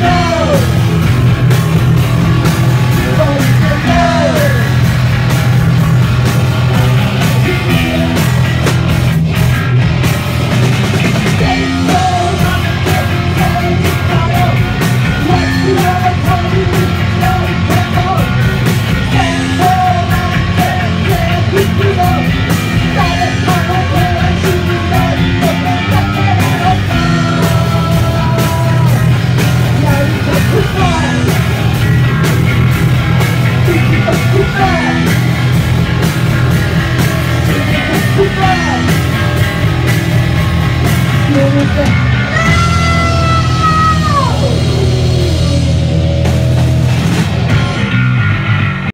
No! Thank you.